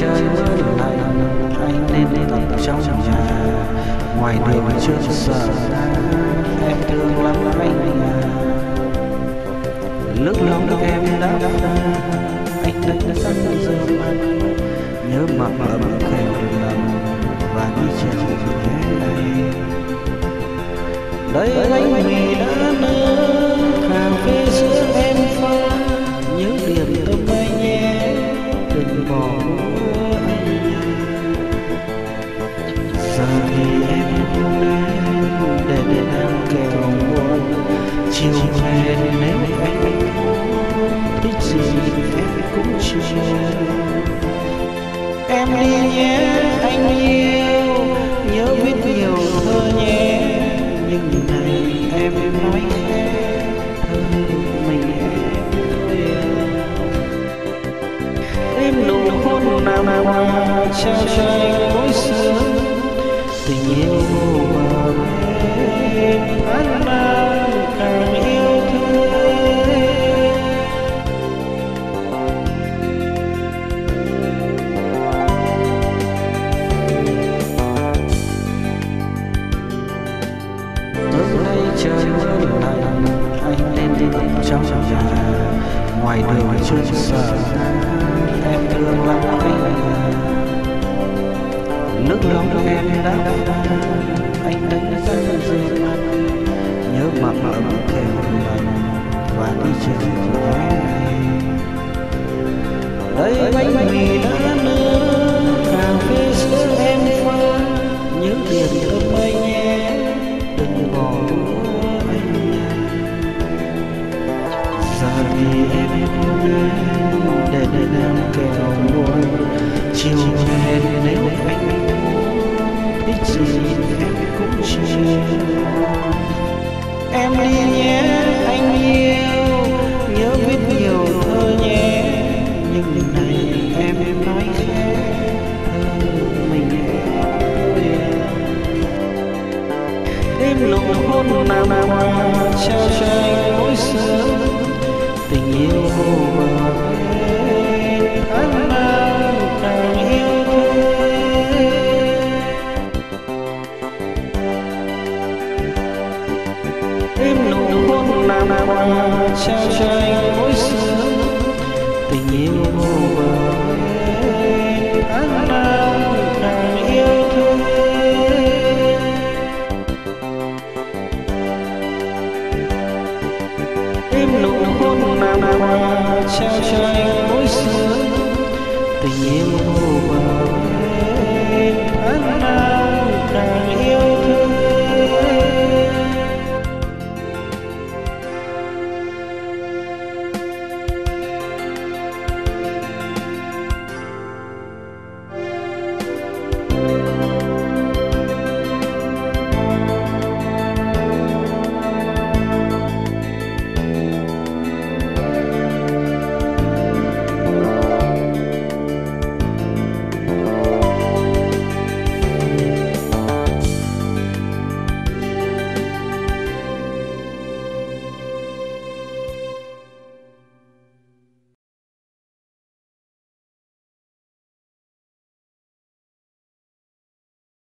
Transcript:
trời mưa lạnh anh nên tắm trong nhà ngoài đường chưa sợ em thương lắm anh à lúc lòng em đã anh đã sắp rơi nhớ mặt mặc ấm kèm lòng và đi chơi chiều về đây anh mình đã nếu anh thích gì em cũng chiều em đi nhé, anh yêu, nhớ viết nhiều thơ nhé. Nhưng này em nói khẽ thơ mình em yêu. Em nụ hôn nào hoa trao cho anh mỗi sớm tình yêu bờ bên anh đang chơi nay trời Anh lên đi trong nhà, Ngoài đường chưa sợ Em thương lắm anh nước Nước lòng em đã Anh đánh răng dư mắt Nhớ mặn ấm kèm lần Và đi chơi ghé này Đây bánh mì giờ thì em đến để để em kẹo buồn chiều về nếu anh thích gì em cũng chiều em đi nhé, anh yêu, nhớ viết nhiều thơ nhé. Nhưng này em em nói khẽ thơ mình em yêu. Đêm nụ hôn nào hoa trao cho anh mỗi sớm đêm nụ hôn nào hoa trao cho anh mỗi sớm. Tình yêu bờ bên anh hoa treo tranh mỗi xưa tình yêu mùa hè tháng năm